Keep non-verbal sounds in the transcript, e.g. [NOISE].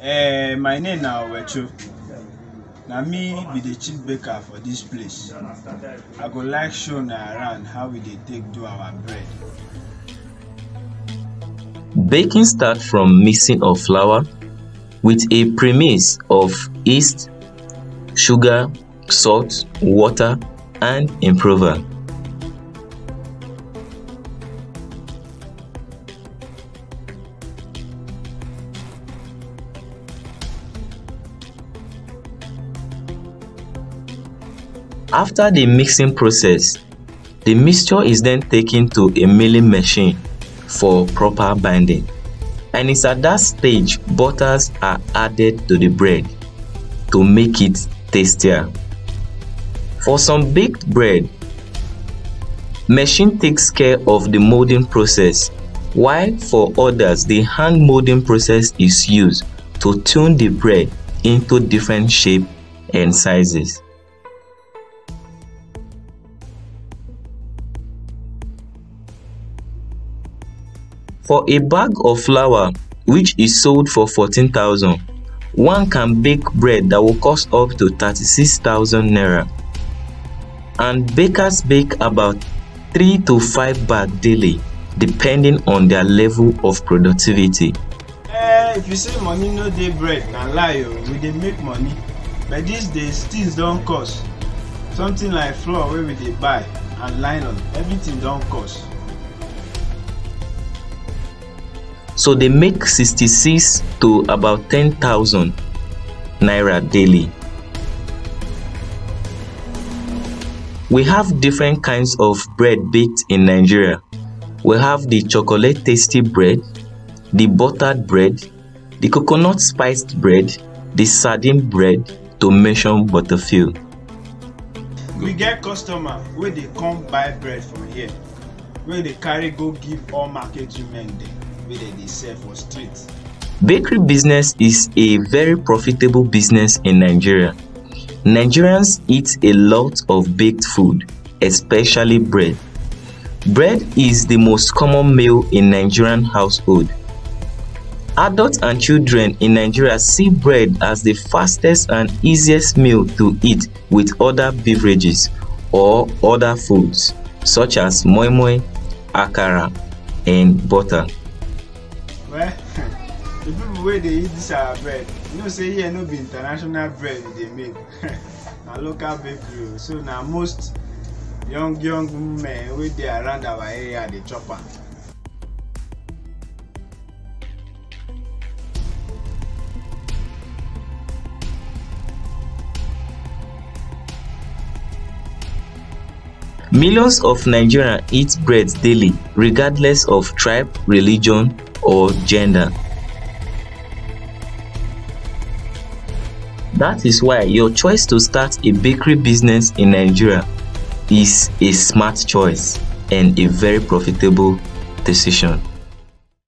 Eh, my name na Owecho. Na me be the chief baker for dis place. I go like show una around how we dey take do our bread. Baking start from mixing of flour with a premise of yeast, sugar, salt, water and improver. After the mixing process, the mixture is then taken to a milling machine for proper binding and it's at that stage butters are added to the bread to make it tastier. For some baked bread, machine takes care of the molding process while for others the hand molding process is used to tune the bread into different shape and sizes. For a bag of flour which is sold for 14,000, one can bake bread that will cost up to 36,000 naira. And bakers bake about 3 to 5 bags daily depending on their level of productivity. Eh, if you say money no dey bread, na lie we dey make money. But these days things don cost. Something like flour wey we dey buy and nylon, everything don cost. So they make 66 to about 10,000 naira daily. We have different kinds of bread baked in Nigeria. We have the chocolate tasty bread, the buttered bread, the coconut spiced bread, the sardine bread to mention but a few. We get customer wey they come buy bread from here, wey they carry go give all market women dem for street. Bakery business is a very profitable business in Nigeria. Nigerians eat a lot of baked food, especially bread. Bread is the most common meal in Nigerian household. Adults and children in Nigeria see bread as the fastest and easiest meal to eat with other beverages or other foods such as moi moi, akara and butter. Well, the people wey dey eat dis our bread, you know say here no be international bread dey make. [LAUGHS] na local bakery so na most young young women wey dey around our area dey chop am. Millions of Nigerians eat bread daily regardless of tribe, religion or gender. That is why your choice to start a bakery business in Nigeria is a smart choice and a very profitable decision.